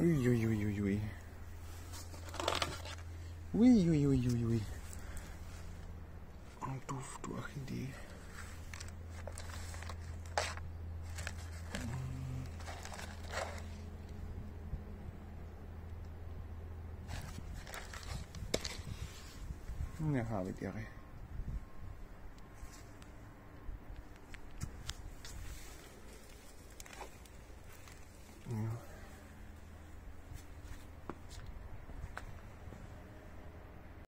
Oei, oei, oei, oei, oei. Oei, oei, oei, oei, oei. Ang toef, toe, ach, die. Nu gaan we het